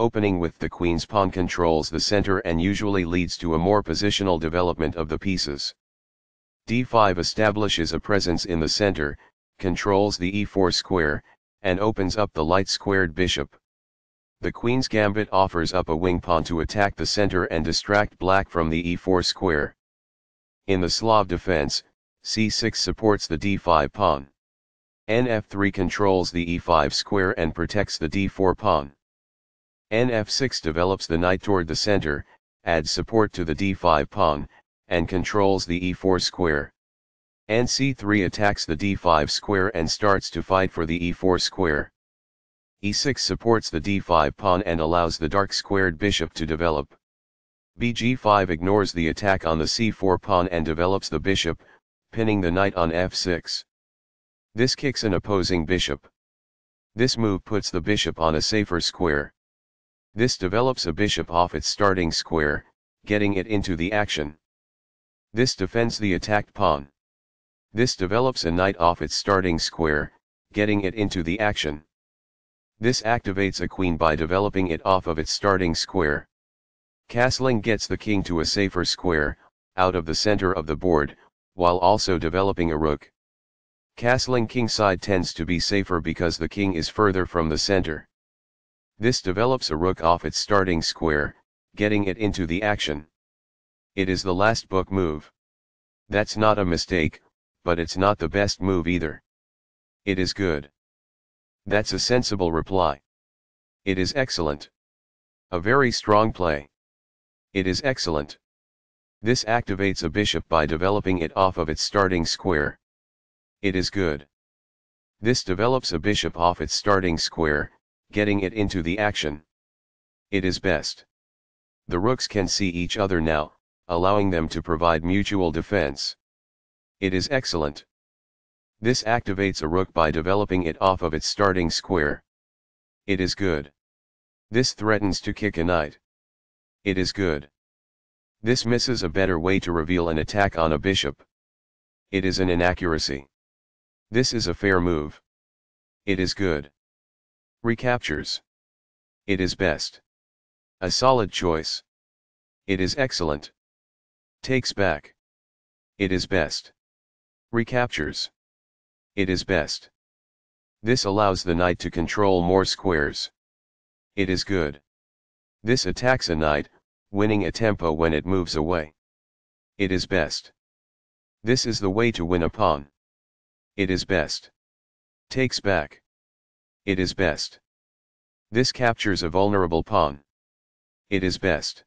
Opening with the queen's pawn controls the center and usually leads to a more positional development of the pieces. d5 establishes a presence in the center, controls the e4 square, and opens up the light squared bishop. The queen's gambit offers up a wing pawn to attack the center and distract black from the e4 square. In the Slav defense, c6 supports the d5 pawn. nf3 controls the e5 square and protects the d4 pawn. Nf6 develops the knight toward the center, adds support to the d5 pawn, and controls the e4 square. nc3 attacks the d5 square and starts to fight for the e4 square. e6 supports the d5 pawn and allows the dark squared bishop to develop. bg5 ignores the attack on the c4 pawn and develops the bishop, pinning the knight on f6. This kicks an opposing bishop. This move puts the bishop on a safer square. This develops a bishop off its starting square, getting it into the action. This defends the attacked pawn. This develops a knight off its starting square, getting it into the action. This activates a queen by developing it off of its starting square. Castling gets the king to a safer square, out of the center of the board, while also developing a rook. Castling kingside tends to be safer because the king is further from the center. This develops a rook off its starting square, getting it into the action. It is the last book move. That's not a mistake, but it's not the best move either. It is good. That's a sensible reply. It is excellent. A very strong play. It is excellent. This activates a bishop by developing it off of its starting square. It is good. This develops a bishop off its starting square, getting it into the action. It is best. The rooks can see each other now, allowing them to provide mutual defense. It is excellent. This activates a rook by developing it off of its starting square. It is good. This threatens to kick a knight. It is good. This misses a better way to reveal an attack on a bishop. It is an inaccuracy. This is a fair move. It is good. Recaptures. It is best. A solid choice. It is excellent. Takes back. It is best. Recaptures. It is best. This allows the knight to control more squares. It is good. This attacks a knight, winning a tempo when it moves away. It is best. This is the way to win a pawn. It is best. Takes back. It is best. This captures a vulnerable pawn. It is best.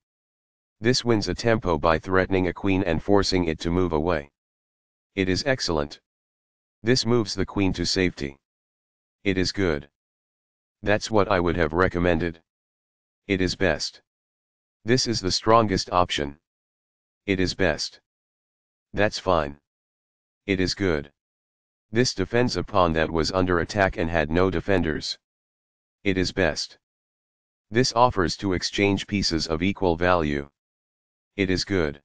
This wins a tempo by threatening a queen and forcing it to move away. It is excellent. This moves the queen to safety. It is good. That's what I would have recommended. It is best. This is the strongest option. It is best. That's fine. It is good. This defends a pawn that was under attack and had no defenders. It is best. This offers to exchange pieces of equal value. It is good.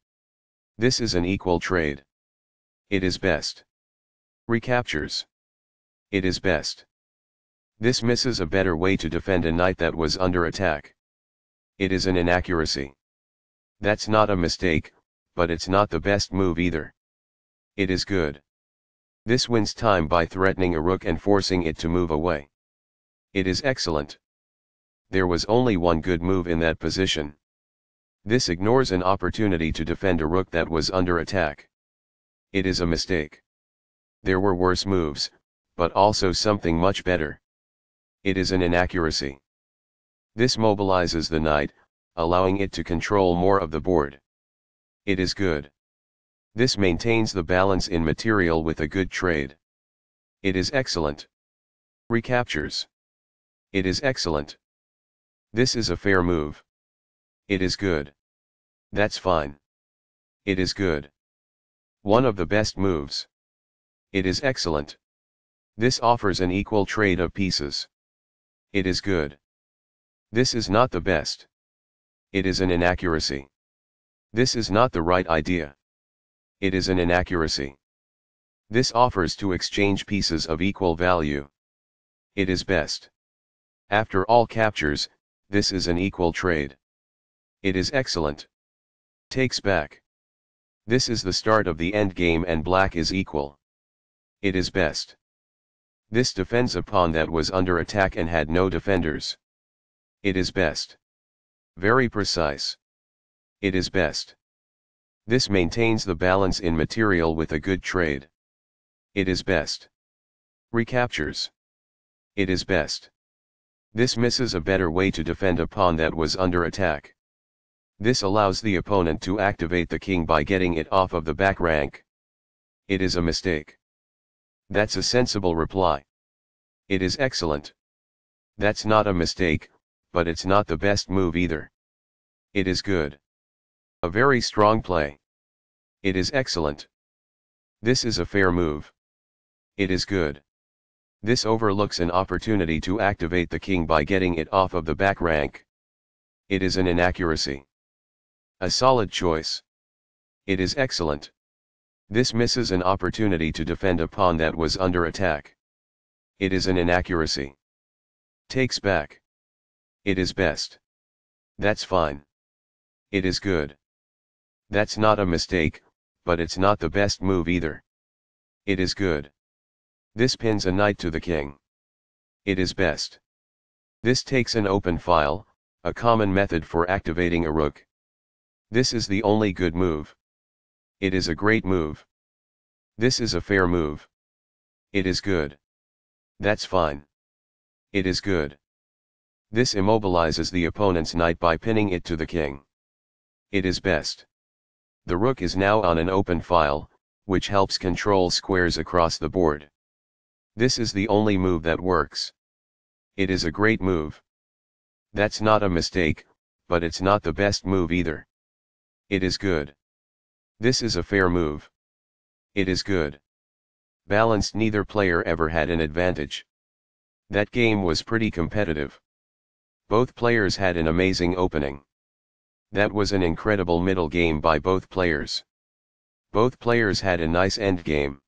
This is an equal trade. It is best. Recaptures. It is best. This misses a better way to defend a knight that was under attack. It is an inaccuracy. That's not a mistake, but it's not the best move either. It is good. This wins time by threatening a rook and forcing it to move away. It is excellent. There was only one good move in that position. This ignores an opportunity to defend a rook that was under attack. It is a mistake. There were worse moves, but also something much better. It is an inaccuracy. This mobilizes the knight, allowing it to control more of the board. It is good. This maintains the balance in material with a good trade. It is excellent. Recaptures. It is excellent. This is a fair move. It is good. That's fine. It is good. One of the best moves. It is excellent. This offers an equal trade of pieces. It is good. This is not the best. It is an inaccuracy. This is not the right idea it is an inaccuracy. This offers to exchange pieces of equal value. It is best. After all captures, this is an equal trade. It is excellent. Takes back. This is the start of the endgame and black is equal. It is best. This defends a pawn that was under attack and had no defenders. It is best. Very precise. It is best. This maintains the balance in material with a good trade. It is best. Recaptures. It is best. This misses a better way to defend a pawn that was under attack. This allows the opponent to activate the king by getting it off of the back rank. It is a mistake. That's a sensible reply. It is excellent. That's not a mistake, but it's not the best move either. It is good. A very strong play. It is excellent. This is a fair move. It is good. This overlooks an opportunity to activate the king by getting it off of the back rank. It is an inaccuracy. A solid choice. It is excellent. This misses an opportunity to defend a pawn that was under attack. It is an inaccuracy. Takes back. It is best. That's fine. It is good. That's not a mistake, but it's not the best move either. It is good. This pins a knight to the king. It is best. This takes an open file, a common method for activating a rook. This is the only good move. It is a great move. This is a fair move. It is good. That's fine. It is good. This immobilizes the opponent's knight by pinning it to the king. It is best. The rook is now on an open file, which helps control squares across the board. This is the only move that works. It is a great move. That's not a mistake, but it's not the best move either. It is good. This is a fair move. It is good. Balanced neither player ever had an advantage. That game was pretty competitive. Both players had an amazing opening. That was an incredible middle game by both players. Both players had a nice end game.